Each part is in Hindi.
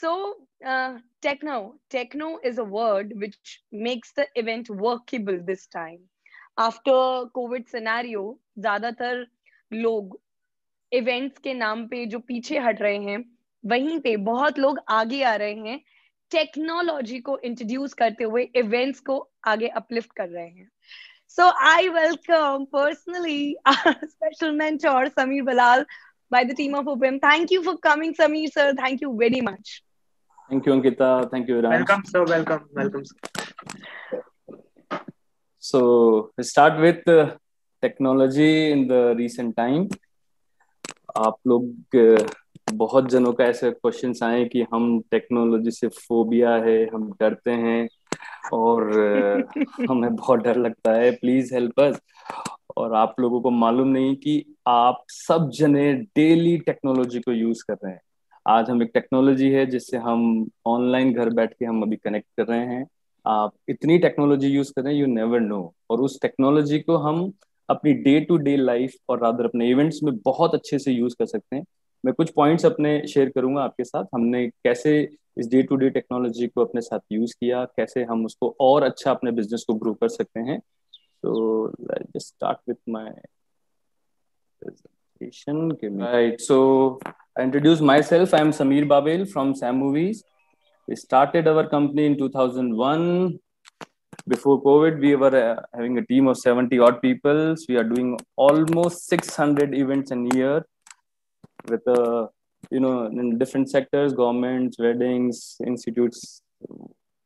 So, uh, techno, techno is a word which makes the event workable this time. After COVID scenario, ज़्यादातर लोग इवेंट्स के नाम पे जो पीछे हट रहे हैं वहीं पे बहुत लोग आगे आ रहे हैं टेक्नोलॉजी को इंट्रोड्यूस करते हुए इवेंट्स को आगे अपलिफ्ट कर रहे हैं So I welcome personally our special mentor, Samir Balal, by the team of OPM. Thank you for coming, Samir, sir. Thank you very much. Thank you Ankita thank you welcome welcome welcome so start with technology in the recent time आप लोग uh, बहुत जनों का ऐसे क्वेश्चन आए कि हम टेक्नोलॉजी से फोबिया है हम डरते हैं और uh, हमें बहुत डर लगता है। प्लीज़ हेल्प अस और आप लोगों को मालूम नहीं कि आप सब जने डेली टेक्नोलॉजी को यूज़ कर रहे हैं। आज हम एक टेक्नोलॉजी है जिससे हम ऑनलाइन घर बैठ के हम अभी कनेक्ट कर रहे हैं। आप इतनी टेक्नोलॉजी यूज़ कर यू नेवर नो और उस टेक्नोलॉजी को हम अपनी डे टू डे लाइफ और रादर अपने इवेंट्स में बहुत अच्छे से यूज़ कर सकते हैं। मैं कुछ पॉइंट्स अपने शेयर करूँगा आपके साथ। हमने कैसे इस डे टू डे टेक्नोलॉजी को अपने साथ यूज़ किया, कैसे हम उसको और अच्छा अपने बिज़नेस को ग्रो कर सकते हैं। तो just start with my presentation. Right so i introduce myself. I am samir babel from sam movies. We started our company in 2001 before covid we were uh, having a team of 70 odd people. We are doing almost 600 events a year with a you know in different sectors governments weddings institutes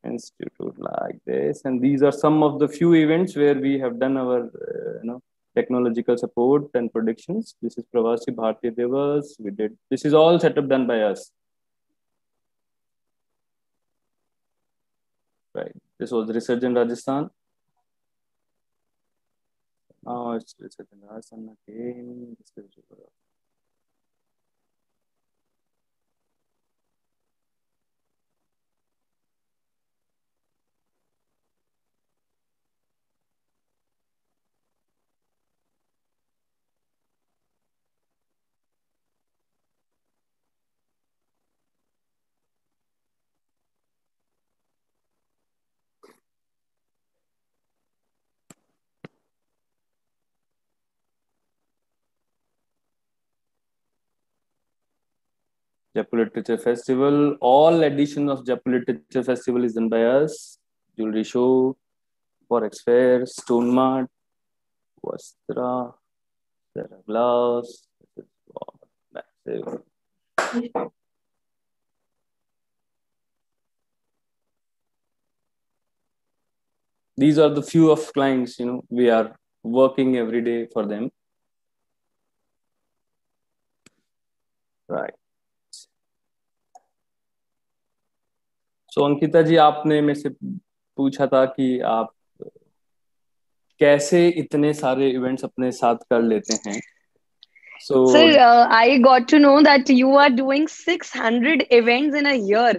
institute like this. And these are some of the few events where we have done our uh, you know technological support and predictions. This is pravasi bharti devas. We did this is all setup done by us. Right. This was research in rajasthan. Now it's research in rajasthan again Jaipur Literature Festival. All edition of Jaipur Literature Festival is done by us. Jewelry show, Forex Fair, Stone Mart, Vastra, Glass. These are the few of clients, you know, we are working every day for them. Right. So so, Ankita ji आपने मेरे से पूछा था कि आप कैसे इतने सारे इवेंट्स अपने साथ कर लेते हैं? So sir uh, i got to know that you are doing 600 events in a year.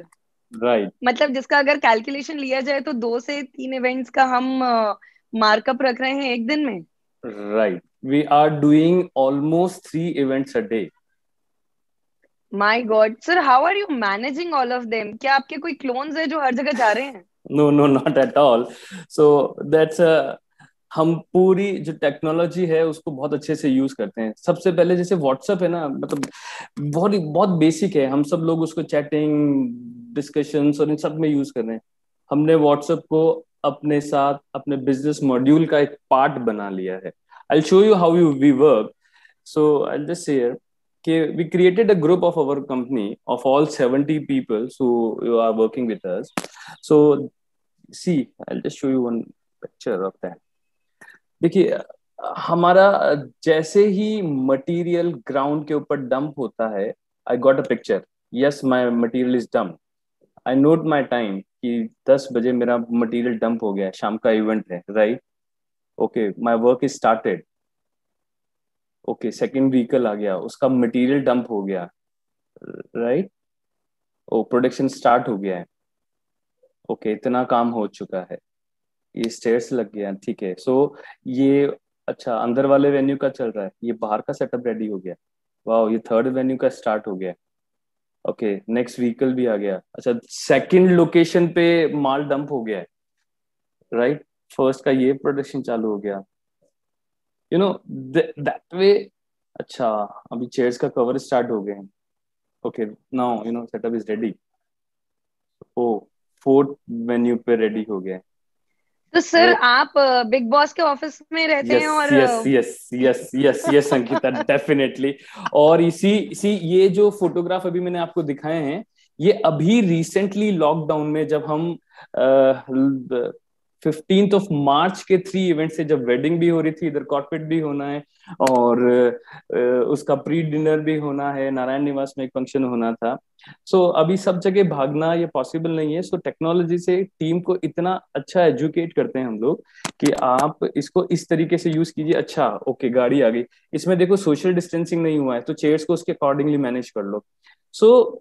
Right. मतलब जिसका अगर कैलकुलेशन लिया जाए तो दो से तीन इवेंट्स का हम मार्कअप uh, रख रहे हैं एक दिन में। Right we are doing almost three events a day my god sir how are you managing all of them क्या आपके कोई क्लोन्स है जो हर जगह जा रहे हैं? No no not at all so that's हम पूरी जो टेक्नोलॉजी है, उसको बहुत अच्छे से यूज़ करते हैं। सबसे पहले जैसे व्हाट्सएप है ना मतलब बहुत बहुत बेसिक है। हम सब लोग उसको चैटिंग डिस्कशन और इन सब में यूज़ कर रहे हैं। हमने व्हाट्सएप को अपने साथ, अपने बिज़नेस मॉड्यूल का एक पार्ट बना लिया है। I show you how you we work so I just share we created a group of our company of all 70 people who are working with us. So, see, I'll just show you one picture of that. देखिए हमारा जैसे ही मटेरियल ग्राउंड के ऊपर डंप होता है I got a picture yes my material is dump I note my time कि 10 बजे मेरा मटेरियल डंप हो गया शाम का इवेंट है right okay my work is started okay second vehicle आ गया उसका मटेरियल डंप हो गया राइट ओ प्रोडक्शन स्टार्ट हो गया है। ओके okay, इतना काम हो चुका है। ये स्टेयर्स लग गया है ठीक है। सो so, ये अच्छा अंदर वाले वेन्यू का चल रहा है। ये बाहर का सेटअप रेडी हो गया। वाह ये थर्ड वेन्यू का स्टार्ट हो गया। ओके नेक्स्ट व्हीकल भी आ गया। अच्छा सेकंड लोकेशन पे माल डंप हो गया है राइट? फ़र्स्ट का ये प्रोडक्शन चालू हो गया। यू नो दैट वे अच्छा अभी चेयर्स का कवर स्टार्ट हो गए हैं। Okay now you know setup is ready oh fourth menu पे रेडी हो गया तो सर आप बिग बॉस के ऑफ़िस में रहते yes, हैं और yes yes yes yes yes Sangeeta definitely और इसी इसी ये जो फोटोग्राफ अभी मैंने आपको दिखाए हैं ये अभी रिसेंटली लॉकडाउन में जब हम फिफ्टींथ ऑफ़ मार्च के थ्री इवेंट से जब वेडिंग भी हो रही थी इधर कॉर्पोरेट भी होना है और उसका प्री डिनर भी होना है नारायण निवास में एक फ़ंक्शन होना था। सो so, अभी सब जगह भागना ये पॉसिबल नहीं है। सो so, टेक्नोलॉजी से टीम को इतना अच्छा एजुकेट करते हैं हम लोग कि आप इसको इस तरीके से यूज़ कीजिए। अच्छा ओके गाड़ी आ गई। इसमें देखो सोशल डिस्टेंसिंग नहीं हुआ है तो चेयर्स को उसके अकॉर्डिंगली मैनेज कर लो। सो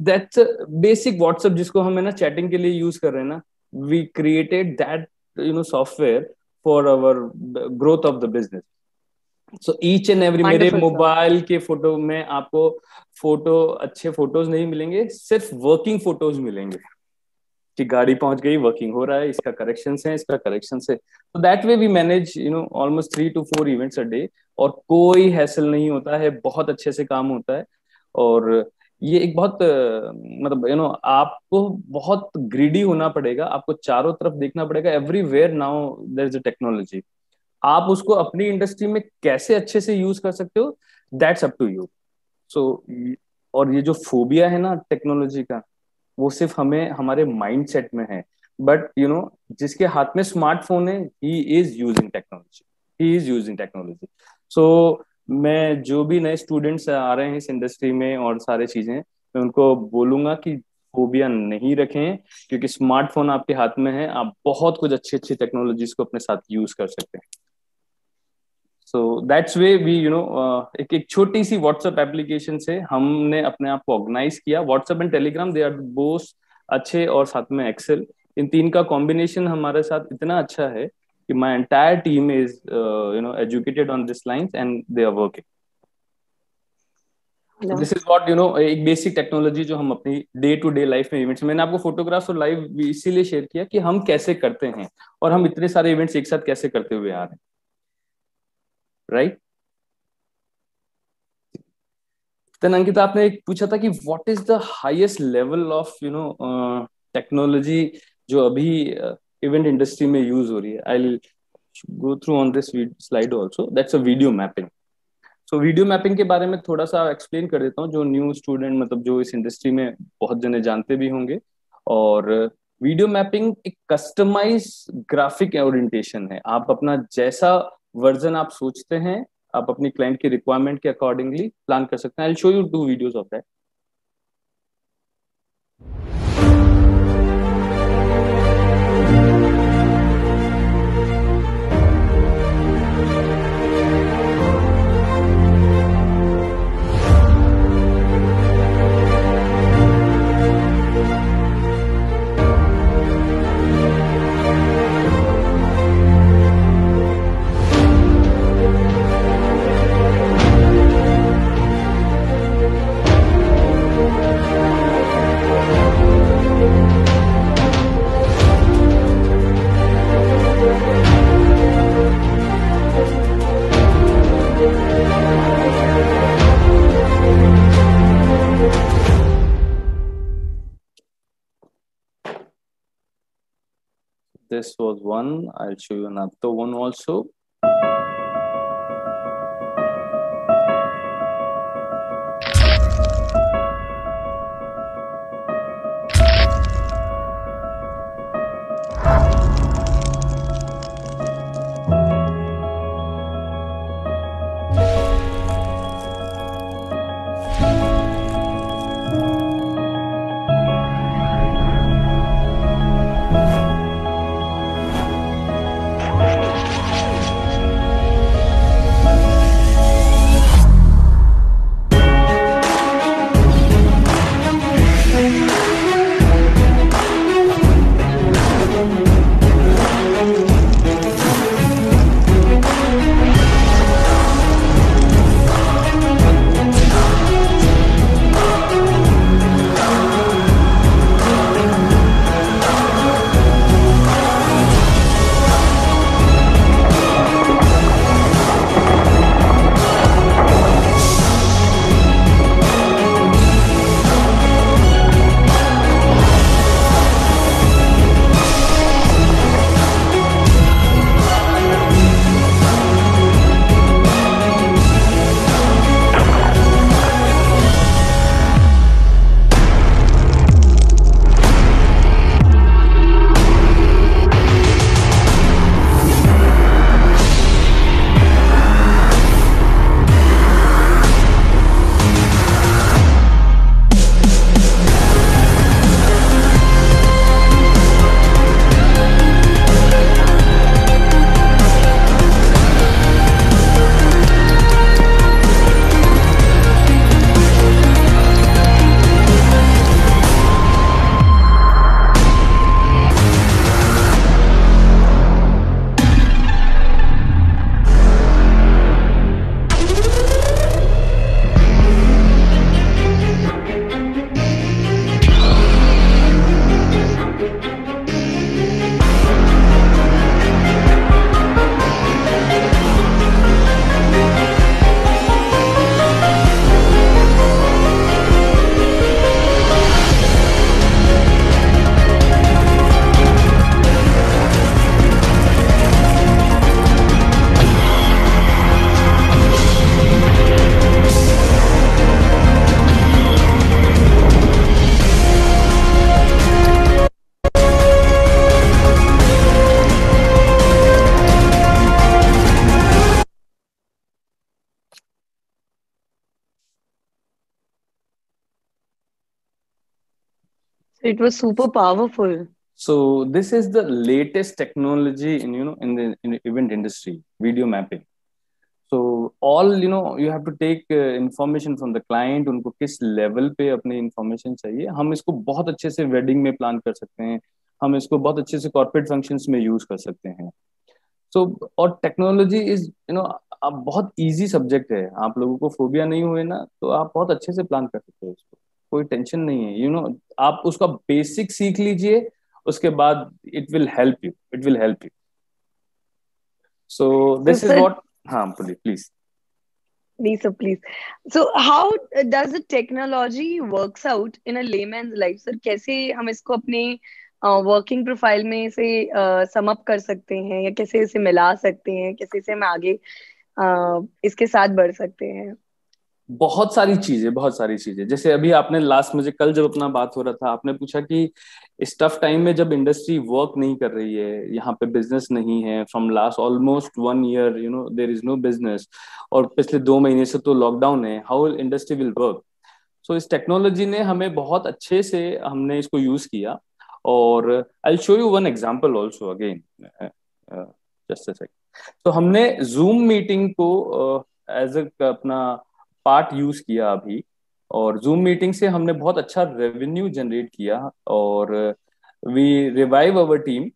दैट्स बेसिक व्हाट्सएप जिसको हम है ना चैटिंग के लिए यूज़ कर रहे हैं ना we created that you know software for our growth of the business. So each and every मेरे मोबाइल के फ़ोटो में आपको फ़ोटो अच्छे फ़ोटोज़ नहीं मिलेंगे सिर्फ़ वर्किंग फ़ोटोज़ मिलेंगे। कि गाड़ी पहुँच गई वर्किंग हो रहा है इसका करेक्शन है इसका करेक्शन है। तो that way we manage you know almost three two four events a day और कोई हैसल नहीं होता है बहुत अच्छे से काम होता है। और ये एक बहुत मतलब यू नो आपको बहुत ग्रीडी होना पड़ेगा, आपको चारों तरफ़ देखना पड़ेगा everywhere now there is a technology आप उसको अपनी इंडस्ट्री में कैसे अच्छे से यूज़ कर सकते हो that's up to you so और ये जो फोबिया है ना टेक्नोलॉजी का, वो सिर्फ़ हमें, हमारे माइंड सेट में है. बट यू नो जिसके हाथ में स्मार्टफ़ोन है ही इज़ यूजिंग टेक्नोलॉजी ही इज़ यूजिंग टेक्नोलॉजी सो मैं जो भी नए स्टूडेंट्स आ रहे हैं इस इंडस्ट्री में और सारे चीज़ें, मैं उनको बोलूँगा कि फोबिया नहीं रखें, क्योंकि स्मार्टफ़ोन आपके हाथ में है, आप बहुत कुछ अच्छी अच्छी टेक्नोलॉजीज़ को अपने साथ यूज़ कर सकते हैं। So that's way we you know एक एक छोटी सी व्हाट्सएप एप्लीकेशन से हमने अपने आप को ऑर्गेनाइज किया। WhatsApp and Telegram they are both अच्छे और साथ में एक्सेल इन तीन का कॉम्बिनेशन हमारे साथ इतना अच्छा है my entire team is uh, you know educated on this lines and they are working. This is what you know एक बेसिक टेक्नोलॉजी जो हम अपनी डे टू डे लाइफ में इवेंट्स मैंने आपको फोटोग्राफ्स और लाइव इसीलिए शेयर किया कि हम कैसे करते हैं और हम इतने सारे इवेंट्स एक साथ कैसे करते हुए आ रहे हैं। राइट देन अंकिता आपने एक पूछा था कि what is the highest level of you know technology जो अभी uh, इवेंट इंडस्ट्री में यूज़ हो रही है. I go through on this slide also that's a video mapping so video mapping के बारे में थोड़ा सा एक्सप्लेन कर देता हूँ. जो न्यू स्टूडेंट मतलब जो इस इंडस्ट्री में बहुत जने जानते भी होंगे. और वीडियो मैपिंग एक कस्टमाइज ग्राफिक ओरिएंटेशन है. आप अपना जैसा वर्जन आप सोचते हैं, आप अपनी क्लाइंट की रिक्वायरमेंट के अकॉर्डिंगली प्लान कर सकते हैं. I show you two videos of that this was one. I'll show you another one also It was super powerful. So this is the latest technology in you know in the in the event industry, video mapping. So all you know you have to take uh, information from the client उनको किस लेवल पे अपनी इंफॉर्मेशन चाहिए हम इसको बहुत अच्छे से वेडिंग में प्लान कर सकते हैं हम इसको बहुत अच्छे से कॉर्पोरेट फ़ंक्शंस में यूज़ कर सकते हैं सो so, और टेक्नोलॉजी इज़ यू नो अब बहुत इजी सब्जेक्ट है आप लोगों को फोबिया नहीं हुए ना तो आप बहुत अच्छे से प्लान कर सकते हो इसको कोई टेंशन नहीं है। यू you नो know, आप उसका बेसिक सीख लीजिए उसके बाद it will help you it will help you so this is what हाँ please Lisa, please. So, how does the technology works out in a layman's life? Sir, कैसे हम इसको अपने वर्किंग प्रोफ़ाइल में इसे सम अप कर सकते हैं या कैसे इसे मिला सकते हैं कैसे इसे हम आगे इसके साथ बढ़ सकते हैं? बहुत सारी चीज़ें बहुत सारी चीज़ें। जैसे अभी आपने लास्ट मुझे कल जब अपना बात हो रहा था आपने पूछा कि इस टफ टाइम में जब इंडस्ट्री वर्क नहीं कर रही है यहाँ पे बिज़नेस नहीं है from last almost one year you know there is no business और पिछले दो महीने से तो लॉकडाउन है how industry will work so इस टेक्नोलॉजी ने हमें बहुत अच्छे से हमने इसको यूज़ किया और I show you one example also again just तो हमने जूम मीटिंग को एज uh, अपना पार्ट यूज़ किया अभी, और जूम मीटिंग से हमने बहुत अच्छा रेवेन्यू जनरेट किया, और we revive our team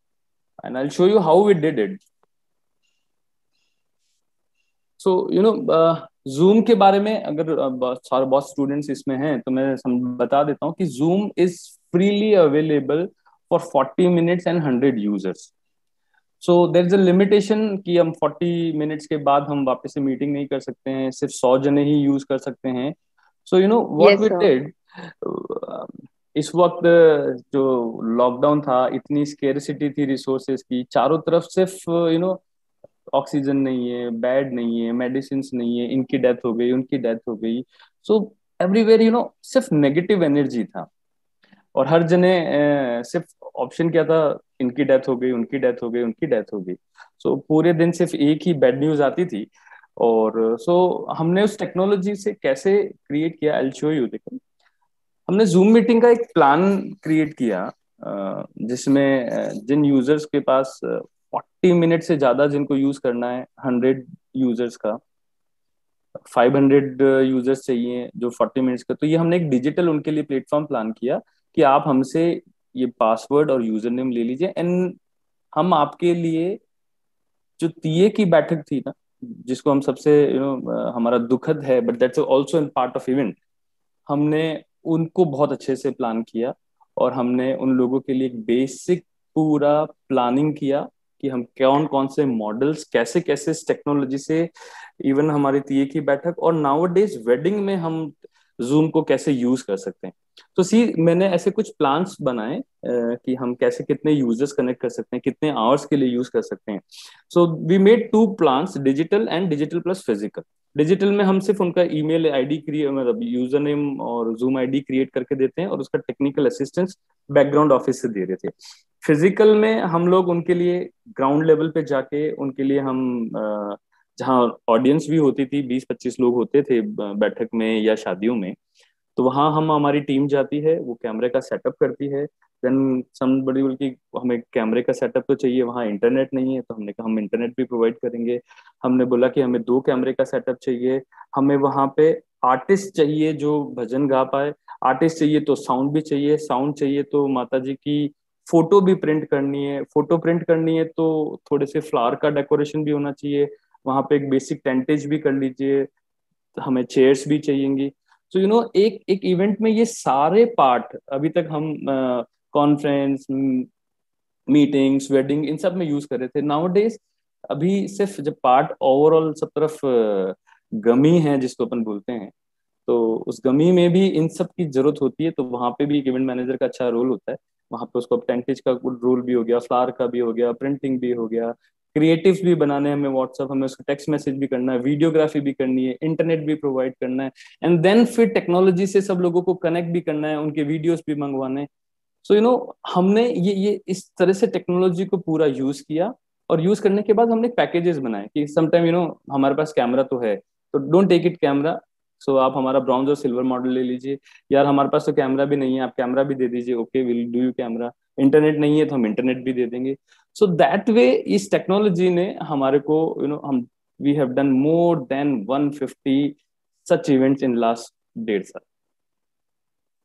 and I show you how we did it so you know Zoom के बारे में अगर सारे बहुत स्टूडेंट्स इसमें हैं तो मैं बता देता हूँ कि Zoom is freely available for 40 minutes and 100 users so there is a limitation कि हम 40 मिनट्स के बाद हम वापस से मीटिंग नहीं कर सकते हैं सिर्फ़ सौ जने ही यूज़ कर सकते हैं। So you know what we did इस वक्त जो लॉकडाउन था इतनी स्केरसिटी थी रिसोर्सेज की चारों तरफ़ सिर्फ़ यू नो ऑक्सीजन नहीं है बेड नहीं है मेडिसिन नहीं है इनकी डेथ हो गई उनकी डेथ हो गई। सो एवरीवेयर यू नो सिर्फ़ नेगेटिव एनर्जी था। और हर जने सिर्फ़ ऑप्शन क्या था? इनकी डेथ हो गई उनकी डेथ हो गई उनकी डेथ हो गई। सो so, पूरे दिन सिर्फ़ एक ही बैड न्यूज़ आती थी। और सो so, हमने उस टेक्नोलॉजी से कैसे क्रिएट किया? एल शो यू देखो। हमने जूम मीटिंग का एक प्लान क्रिएट किया जिसमें जिन यूज़र्स के पास फोर्टी मिनट से ज़्यादा जिनको यूज़ करना है हंड्रेड यूज़र्स का फाइव हंड्रेड यूज़र्स चाहिए जो फोर्टी मिनट्स का तो ये हमने एक डिजिटल उनके लिए प्लेटफॉर्म प्लान किया। कि आप हमसे ये पासवर्ड और यूज़र नेम ले लीजिए। एंड हम आपके लिए जो तीये की बैठक थी ना, जिसको हम सबसे यू नो हमारा दुखद है but that's also in part of event हमने उनको बहुत अच्छे से प्लान किया और हमने उन लोगों के लिए एक बेसिक पूरा प्लानिंग किया कि हम कौन कौन से मॉडल्स कैसे कैसे इस टेक्नोलॉजी से इवन हमारी तीए की बैठक। और नाउ डेज़ वेडिंग में हम जूम को कैसे यूज़ कर सकते हैं? तो सी मैंने ऐसे कुछ प्लान्स बनाए कि हम कैसे कितने यूज़र्स कनेक्ट कर सकते हैं, कितने आवर्स के लिए यूज़ कर सकते हैं। So we made two plans digital and digital plus physical digital में हम सिर्फ़ उनका ईमेल आईडी क्रिएट मतलब यूज़र नेम और जूम आईडी क्रिएट करके देते हैं और उसका टेक्निकल असिस्टेंस बैकग्राउंड ऑफ़िस से दे रहे थे फ़िज़िकल में हम लोग उनके लिए ग्राउंड लेवल पे जाके, उनके लिए हम जहाँ ऑडियंस भी होती थी बीस पच्चीस लोग होते थे बैठक में या शादियों में तो वहाँ हम, हमारी टीम जाती है, वो कैमरे का सेटअप करती है देन समबडी बोल की, हमें कैमरे का सेटअप तो चाहिए, वहाँ इंटरनेट नहीं है। तो हमने कहा, हम इंटरनेट भी प्रोवाइड करेंगे। हमने बोला कि, हमें दो कैमरे का सेटअप चाहिए, हमें वहाँ पे आर्टिस्ट चाहिए जो भजन गा पाए आर्टिस्ट चाहिए तो साउंड भी चाहिए साउंड चाहिए तो माता जी की फ़ोटो भी प्रिंट करनी है फ़ोटो प्रिंट करनी है तो थोड़े से फ्लावर का डेकोरेशन भी होना चाहिए वहाँ पे एक बेसिक टेंटेज भी कर लीजिए, हमें चेयर्स भी चाहिएँगी। सो यू नो एक एक इवेंट में ये सारे पार्ट अभी तक हम कॉन्फ्रेंस मीटिंग्स वेडिंग इन सब में यूज़ कर रहे थे। नाउ डेज़ अभी सिर्फ़ जब पार्ट ओवरऑल सब तरफ़ गमी है, जिसको अपन बोलते हैं तो उस गमी में भी इन सब की ज़रूरत होती है तो वहाँ पे भी एक इवेंट मैनेजर का अच्छा रोल होता है। वहाँ पे उसको टेंटेज का रोल भी हो गया फ्लावर का भी हो गया प्रिंटिंग भी हो गया क्रिएटिव्स भी बनाने हमें व्हाट्सअप हमें उसका टेक्स्ट मैसेज भी करना है वीडियोग्राफी भी करनी है इंटरनेट भी प्रोवाइड करना है एंड देन फिर टेक्नोलॉजी से सब लोगों को कनेक्ट भी करना है, उनके वीडियोस भी मंगवाने सो यू नो हमने ये ये इस तरह से टेक्नोलॉजी को पूरा यूज़ किया और यूज़ करने के बाद हमने पैकेजेस बनाए कि समटाइम यू नो हमारे पास कैमरा तो है तो don't take it camera so आप हमारा ब्राउन्ज और सिल्वर मॉडल ले लीजिए। यार, हमारे पास तो कैमरा भी नहीं है, आप कैमरा भी दे दीजिए okay will do you camera internet नहीं है तो हम इंटरनेट भी दे देंगे। सो दैट वे इस टेक्नोलॉजी ने हमारे को यू नो हम we have done more than 150 such events in last डेढ़ साल।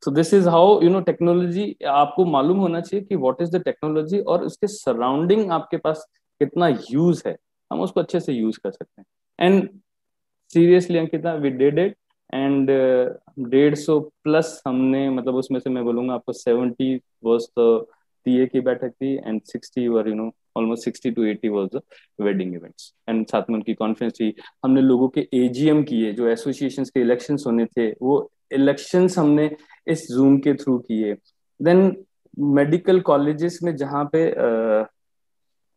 So this is how you know technology आपको मालूम होना चाहिए कि व्हाट इज़ द टेक्नोलॉजी और उसके सराउंडिंग आपके पास कितना यूज़ है। हम उसको अच्छे से यूज़ कर सकते हैं। And seriously Ankita we did it and डेढ़ सौ प्लस हमने मतलब उसमें से मैं बोलूँगा आपको सेवेंटी वॉज़ द टीए की बैठक थी and sixty were you know almost sixty to eighty was the wedding events and साथ में उनकी कॉन्फ्रेंस थी। हमने लोगों के एजीएम किए, जो एसोसिएशन के इलेक्शन होने थे, वो इलेक्शन हमने इस जूम के थ्रू किए। देन मेडिकल कॉलेजेस में जहाँ पे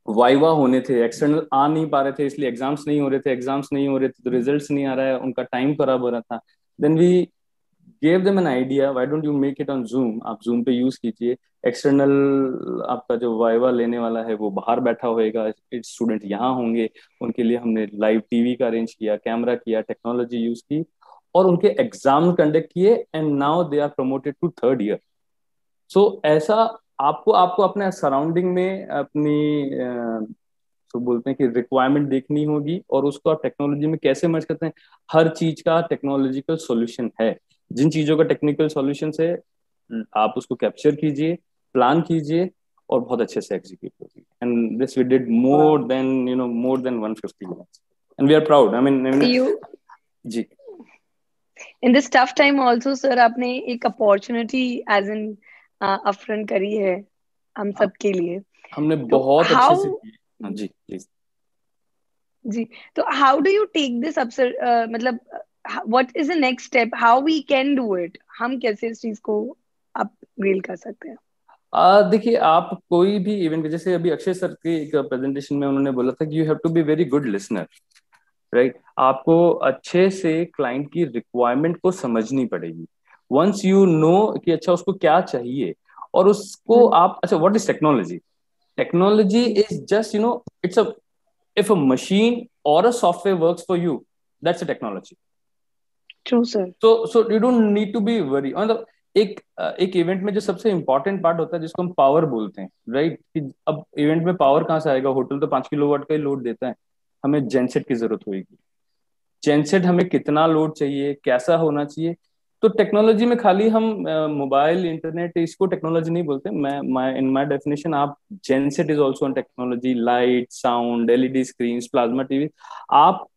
वाइवा होने थे एक्सटर्नल आ नहीं पा रहे थे, इसलिए एग्ज़ाम्स नहीं हो रहे थे एग्ज़ाम्स नहीं हो रहे थे तो रिजल्ट्स नहीं आ रहा है, उनका टाइम खराब हो रहा था। Then we gave them an idea why don't you make it on Zoom आप जूम पे यूज़ कीजिए। एक्सटर्नल आपका जो वाइवा लेने वाला है, वो बाहर बैठा होएगा। स्टूडेंट यहाँ होंगे। उनके लिए हमने लाइव टीवी का अरेंज किया कैमरा किया टेक्नोलॉजी यूज़ की और उनके एग्ज़ाम कंडक्ट किए and now they are promoted to third year so ऐसा आपको आपको अपने सराउंडिंग में अपनी तो बोलते हैं कि रिक्वायरमेंट देखनी होगी और उसको आप टेक्नोलॉजी में कैसे मर्ज करते हैं? हर चीज़ का टेक्नोलॉजिकल सॉल्यूशन है। जिन चीज़ों का टेक्निकल सॉल्यूशन है आप उसको कैप्चर कीजिए प्लान कीजिए और बहुत अच्छे से एग्जीक्यूट कीजिए and this we did more than you know more than 150 minutes and we are proud I mean ji. In this tough time also sir आपने एक अपॉर्चुनिटी एज इन अफरन करी है हम सब के लिए। हमने तो बहुत अच्छे से हाँ जी प्लीज़ जी तो how do you take this मतलब what is the next step how we can do it हम कैसे इस चीज़ को अप ग्रेल कर सकते हैं? देखिए आप कोई भी इवेंट जैसे अभी अक्षय सर के एक प्रेजेंटेशन में उन्होंने बोला था कि you have to be very good listener right आपको अच्छे से क्लाइंट की रिक्वायरमेंट को समझनी पड़ेगी। वंस यू नो कि अच्छा उसको क्या चाहिए और उसको hmm. आप अच्छा what is technology technology is just you know it's a if a machine और a software works for you that's a technology so so you don't need to be worry मतलब एक एक इवेंट में जो सबसे इंपॉर्टेंट पार्ट होता है, जिसको हम पावर बोलते हैं राइट कि अब इवेंट में पावर कहाँ से आएगा? होटल तो पाँच किलो वाट का ही लोड देता है। हमें जेनसेट की ज़रूरत होगी जेनसेट हमें कितना लोड चाहिए? कैसा होना चाहिए? तो टेक्नोलॉजी में खाली हम मोबाइल इंटरनेट इसको टेक्नोलॉजी नहीं बोलते। मैं माय इन माय डेफिनेशन आप genset is also on technology light sound LED screen plasma TV आप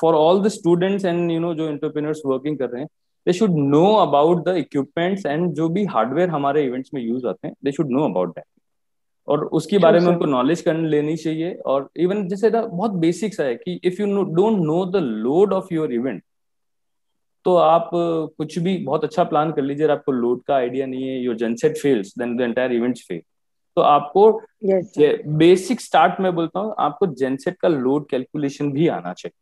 for all the students and you know जो एंटरप्रेन्योर्स वर्किंग कर रहे हैं they should know about the equipments and जो भी हार्डवेयर हमारे इवेंट्स में यूज़ आते हैं they should know about that और उसके बारे में उनको नॉलेज कर लेनी चाहिए और इवन जैसे बहुत बेसिक्स है कि if you don't know the load of your event तो आप कुछ भी बहुत अच्छा प्लान कर लीजिए आपको लोड का आइडिया नहीं है your genset fails then the entire event fail तो आपको बेसिक yes, स्टार्ट में बोलता हूँ आपको जेनसेट का लोड कैलकुलेशन भी आना चाहिए।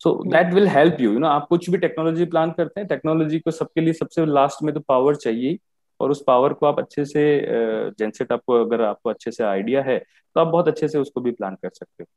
So that will help you you know आप कुछ भी टेक्नोलॉजी प्लान करते हैं टेक्नोलॉजी को सबके लिए सबसे लास्ट में तो पावर चाहिए। और उस पावर को आप अच्छे से जेनसेट आपको अगर आपको अच्छे से आइडिया है तो आप बहुत अच्छे से उसको भी प्लान कर सकते हो।